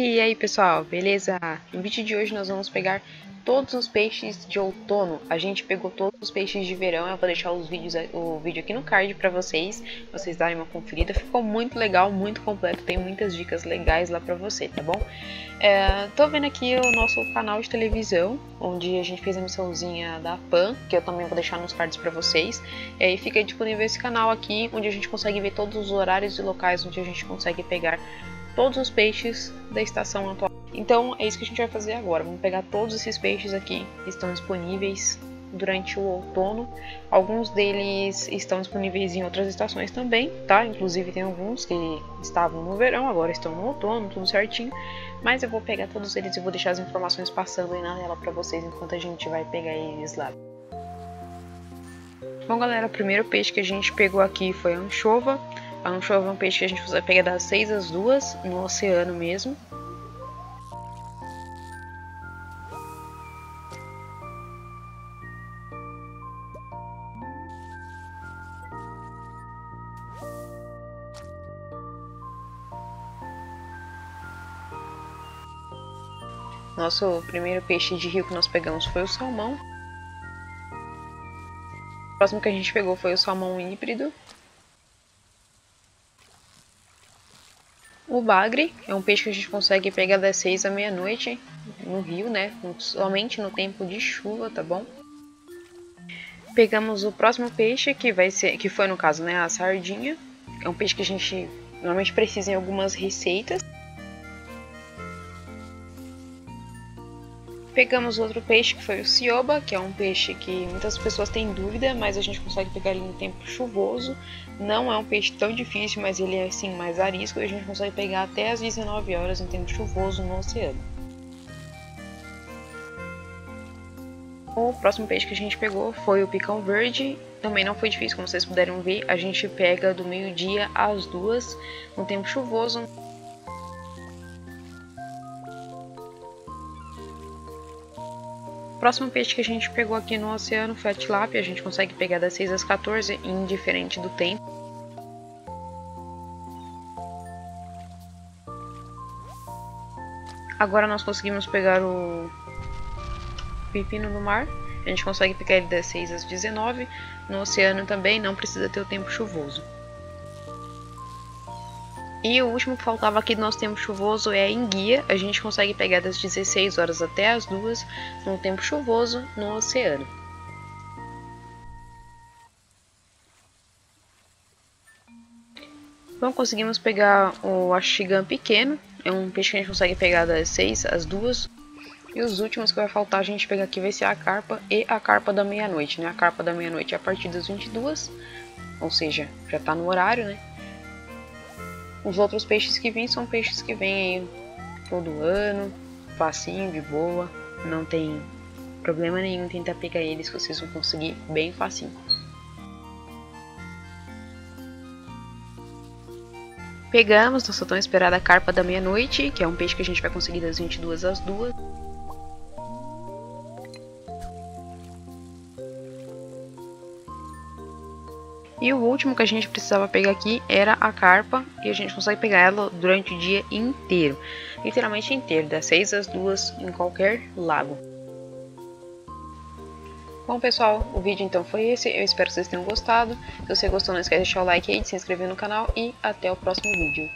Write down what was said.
aí pessoal, beleza? No vídeo de hoje nós vamos pegar todos os peixes de outono. A gente pegou todos os peixes de verão, eu vou deixar os vídeos, o vídeo aqui no card pra vocês, vocês darem uma conferida. Ficou muito legal, muito completo, tem muitas dicas legais lá pra você, tá bom? É, tô vendo aqui o nosso canal de televisão, onde a gente fez a missãozinha da PAN, que eu também vou deixar nos cards pra vocês. E fica disponível esse canal aqui, onde a gente consegue ver todos os horários e locais onde a gente consegue pegar todos os peixes da estação atual. Então é isso que a gente vai fazer agora. Vamos pegar todos esses peixes aqui que estão disponíveis durante o outono. Alguns deles estão disponíveis em outras estações também, tá? Inclusive tem alguns que estavam no verão, agora estão no outono, tudo certinho. Mas eu vou pegar todos eles e vou deixar as informações passando aí na tela para vocês enquanto a gente vai pegar eles lá. Bom galera, o primeiro peixe que a gente pegou aqui foi a anchova. A anchova é um peixe que a gente vai pegar das 6 às 2 no oceano mesmo. Nosso primeiro peixe de rio que nós pegamos foi o salmão. O próximo que a gente pegou foi o salmão híbrido. O bagre é um peixe que a gente consegue pegar das 6 à meia-noite no rio, né? Somente no tempo de chuva, tá bom? Pegamos o próximo peixe, que vai ser, que foi no caso, né, a sardinha. É um peixe que a gente normalmente precisa em algumas receitas. Pegamos outro peixe que foi o cioba, que é um peixe que muitas pessoas têm dúvida, mas a gente consegue pegar ele em tempo chuvoso. Não é um peixe tão difícil, mas ele é assim mais arisco e a gente consegue pegar até as 19 horas em tempo chuvoso no oceano. O próximo peixe que a gente pegou foi o picão verde. Também não foi difícil, como vocês puderam ver. A gente pega do meio-dia às duas no tempo chuvoso. Próximo peixe que a gente pegou aqui no oceano foi a tilápia. A gente consegue pegar das 6 às 14, indiferente do tempo. Agora nós conseguimos pegar o pepino no mar. A gente consegue pegar ele das 6 às 19. No oceano também não precisa ter o tempo chuvoso. E o último que faltava aqui do nosso tempo chuvoso é a enguia. A gente consegue pegar das 16 horas até as 2 no tempo chuvoso no oceano. Bom, conseguimos pegar o axigam pequeno. É um peixe que a gente consegue pegar das 6 às 2. E os últimos que vai faltar a gente pegar aqui vai ser a carpa e a carpa da meia-noite, né? A carpa da meia-noite é a partir das 22, ou seja, já está no horário, né? Os outros peixes que vêm são peixes que vêm todo ano, facinho, de boa, não tem problema nenhum tentar pegar eles, vocês vão conseguir bem facinho. Pegamos nossa tão esperada carpa da meia-noite, que é um peixe que a gente vai conseguir das 22 às 2. E o último que a gente precisava pegar aqui era a carpa, e a gente consegue pegar ela durante o dia inteiro, literalmente inteiro, das 6 às 2 em qualquer lago. Bom pessoal, o vídeo então foi esse, eu espero que vocês tenham gostado. Se você gostou, não esquece de deixar o like aí, de se inscrever no canal e até o próximo vídeo.